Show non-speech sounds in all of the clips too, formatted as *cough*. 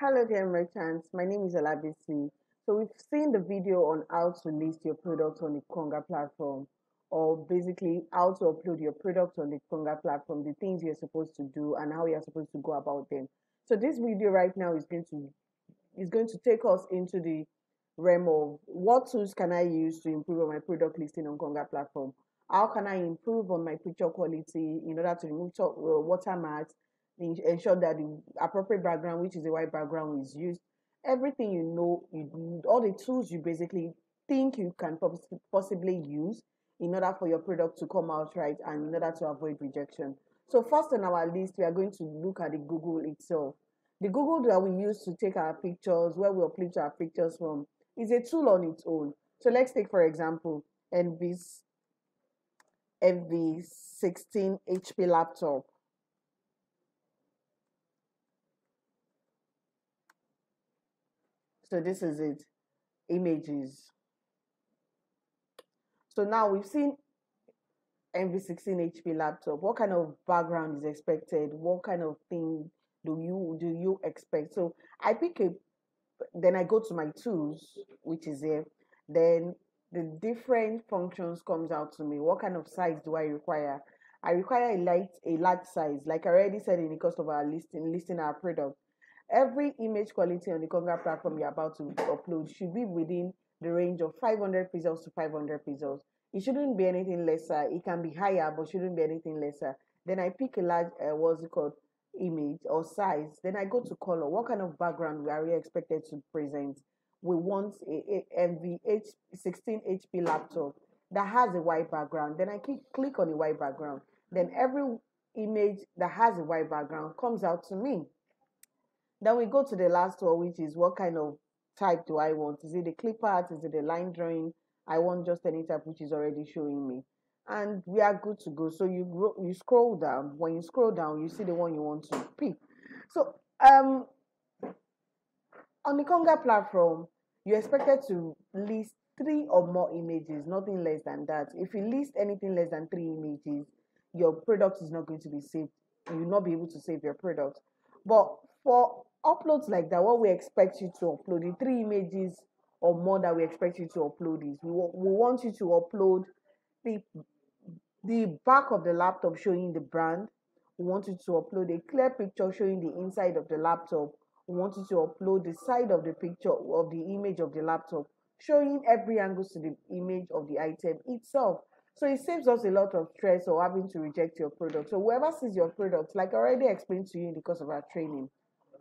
Hello dear merchants, my name is Alabisi. So we've seen the video on how to list your product on the Konga platform or basically how to upload your product on the Konga platform, the things you're supposed to do and how you're supposed to go about them. So this video right now is going to is going to take us into the realm of what tools can I use to improve on my product listing on Konga platform? How can I improve on my picture quality in order to remove uh, watermarks ensure that the appropriate background, which is a white background, is used. Everything you know, you, all the tools you basically think you can possibly use in order for your product to come out right and in order to avoid rejection. So first on our list, we are going to look at the Google itself. The Google that we use to take our pictures, where we upload our pictures from, is a tool on its own. So let's take, for example, NV's Envy 16 HP laptop. So this is it, images. So now we've seen Envy 16 HP laptop. What kind of background is expected? What kind of thing do you do you expect? So I pick a, then I go to my tools, which is here. Then the different functions comes out to me. What kind of size do I require? I require a light, a large size, like I already said in the cost of our listing, listing our product every image quality on the Konga platform you're about to upload should be within the range of 500 pixels to 500 pixels. It shouldn't be anything lesser. It can be higher, but shouldn't be anything lesser. Then I pick a large, uh, what's it called, image or size. Then I go to color. What kind of background are we expected to present? We want a, a NVH 16 HP laptop that has a white background. Then I click, click on the white background. Then every image that has a white background comes out to me. Then we go to the last one, which is what kind of type do I want? Is it the clip art? Is it the line drawing? I want just any type which is already showing me. And we are good to go. So you you scroll down. When you scroll down, you see the one you want to pick. So um, on the Konga platform, you're expected to list three or more images, nothing less than that. If you list anything less than three images, your product is not going to be saved. You will not be able to save your product. But for uploads like that, what we expect you to upload, the three images or more that we expect you to upload is we, we want you to upload the the back of the laptop showing the brand. We want you to upload a clear picture showing the inside of the laptop. We want you to upload the side of the picture of the image of the laptop, showing every angle to the image of the item itself. So it saves us a lot of stress or having to reject your product. So whoever sees your product, like I already explained to you because of our training,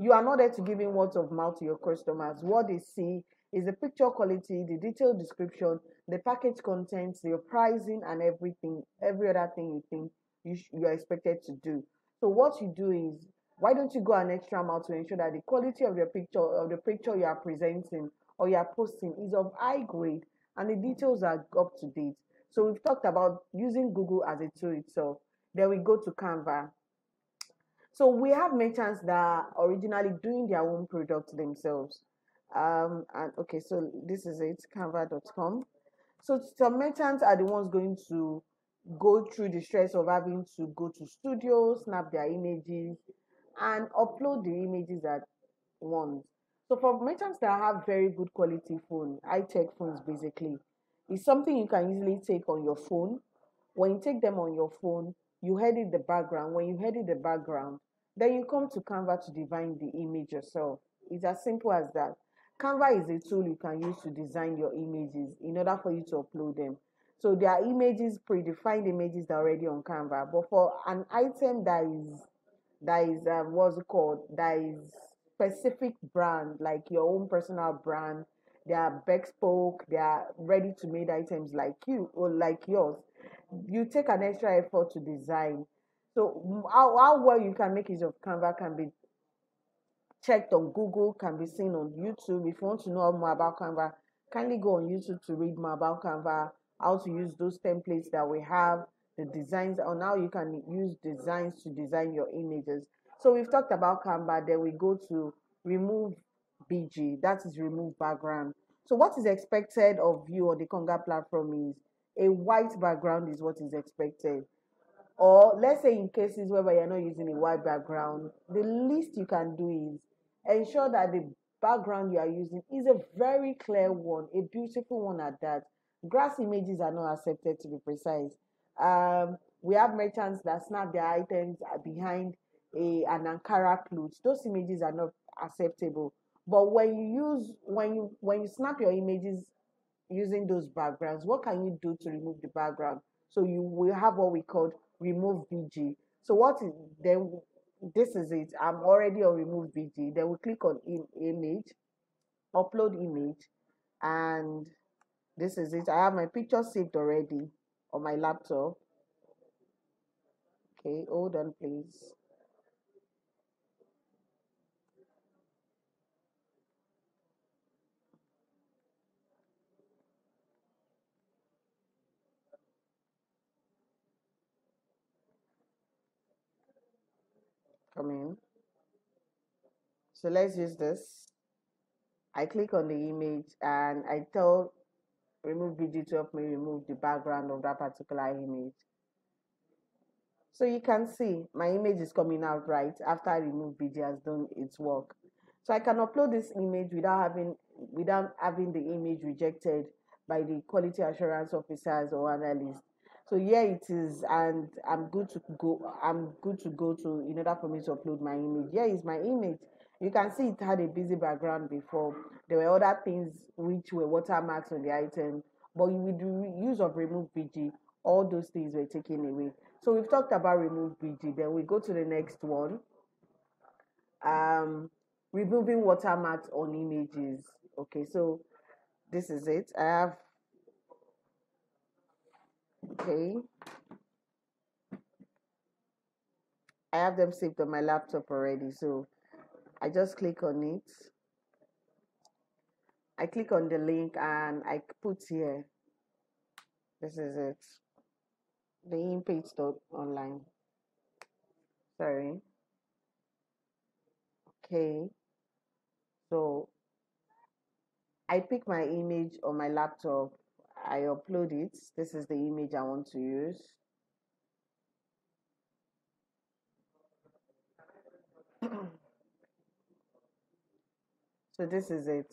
you are not there to give in words of mouth to your customers. What they see is the picture quality, the detailed description, the package contents, your pricing, and everything, every other thing you think you, you are expected to do. So what you do is, why don't you go an extra mile to ensure that the quality of your picture, of the picture you are presenting or you are posting is of high grade and the details are up to date. So we've talked about using Google as a tool itself. Then we go to Canva. So we have merchants that are originally doing their own products themselves. Um, and okay, so this is it, canva.com. So some merchants are the ones going to go through the stress of having to go to studios, snap their images, and upload the images at once. So for merchants that have very good quality phone, high-tech phones basically, it's something you can easily take on your phone. When you take them on your phone, you edit the background. When you edit the background, then you come to Canva to define the image yourself. It's as simple as that. Canva is a tool you can use to design your images in order for you to upload them. So there are images, predefined images that are already on Canva. But for an item that is that is um, what's it called? That is specific brand, like your own personal brand. They are bespoke, they are ready to made items like you or like yours. You take an extra effort to design so how, how well you can make use of Canva can be checked on Google, can be seen on YouTube. If you want to know more about Canva, kindly go on YouTube to read more about Canva, how to use those templates that we have, the designs, or now you can use designs to design your images. So we've talked about Canva, then we go to remove BG, that is remove background. So what is expected of you on the Konga platform is a white background is what is expected or let's say in cases where you're not using a white background the least you can do is ensure that the background you are using is a very clear one, a beautiful one at that. Grass images are not accepted to be precise. Um, we have merchants that snap their items behind a an Ankara clothes. Those images are not acceptable. But when you use when you when you snap your images using those backgrounds, what can you do to remove the background? So you will have what we call remove BG. So what is then this is it. I'm already on remove BG. Then we click on in, image, upload image, and this is it. I have my picture saved already on my laptop. Okay, hold on please. Come in. So let's use this. I click on the image and I tell remove BG to help me remove the background of that particular image. So you can see my image is coming out right after I remove BG has done its work. So I can upload this image without having without having the image rejected by the quality assurance officers or analysts so here it is and i'm good to go i'm good to go to in order for me to upload my image. Here is my image. You can see it had a busy background before. There were other things which were watermarks on the item but with the use of remove bg all those things were taken away. So we've talked about remove bg then we go to the next one. Um removing watermarks on images. Okay so this is it. I have okay. I have them saved on my laptop already so I just click on it. I click on the link and I put here. This is it. The Inpaint online. Sorry. Okay. So I pick my image on my laptop I upload it. This is the image I want to use. *clears throat* so this is it.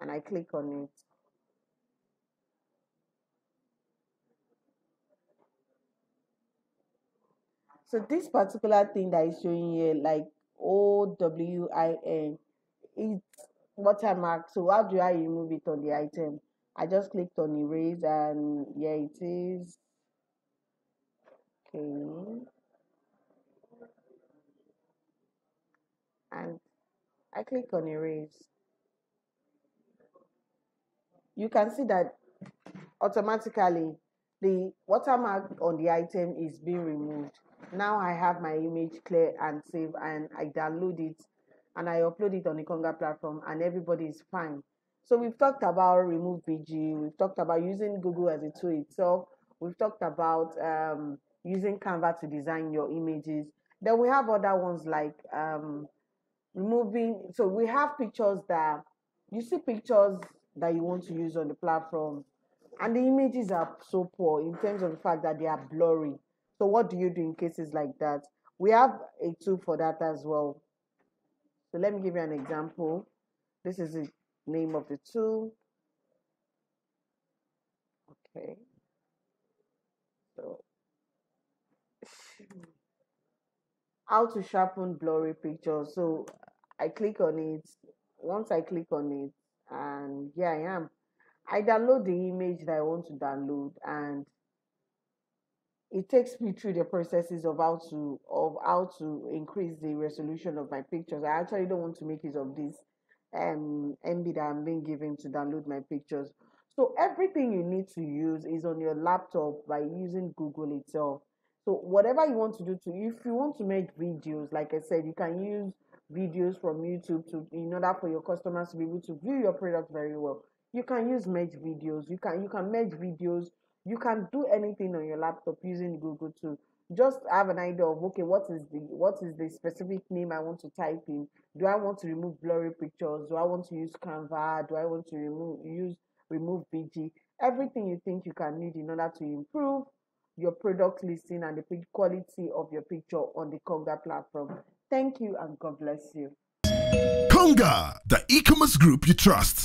And I click on it. So this particular thing that is showing here, like O W I N, it's watermark. So how do I remove it on the item? I just clicked on erase and yeah it is. Okay. And I click on erase. You can see that automatically the watermark on the item is being removed. Now I have my image clear and save and I download it and I upload it on the Konga platform and everybody is fine so we've talked about remove BG, we've talked about using Google as a tool itself, we've talked about um, using Canva to design your images. Then we have other ones like um, removing, so we have pictures that you see pictures that you want to use on the platform and the images are so poor in terms of the fact that they are blurry. So what do you do in cases like that? We have a tool for that as well. So let me give you an example. This is a name of the tool. Okay. So, how to sharpen blurry pictures. So, I click on it. Once I click on it, and here I am. I download the image that I want to download, and it takes me through the processes of how to of how to increase the resolution of my pictures. I actually don't want to make use of this um, MB that I'm being given to download my pictures. So everything you need to use is on your laptop by using Google itself. So whatever you want to do to, if you want to make videos, like I said, you can use videos from YouTube to in order for your customers to be able to view your product very well. You can use merge videos. You can you can merge videos. You can do anything on your laptop using Google too just have an idea of okay what is the what is the specific name i want to type in do i want to remove blurry pictures do i want to use canva do i want to remove use remove bg everything you think you can need in order to improve your product listing and the quality of your picture on the Konga platform. Thank you and God bless you. Konga the e commerce group you trust.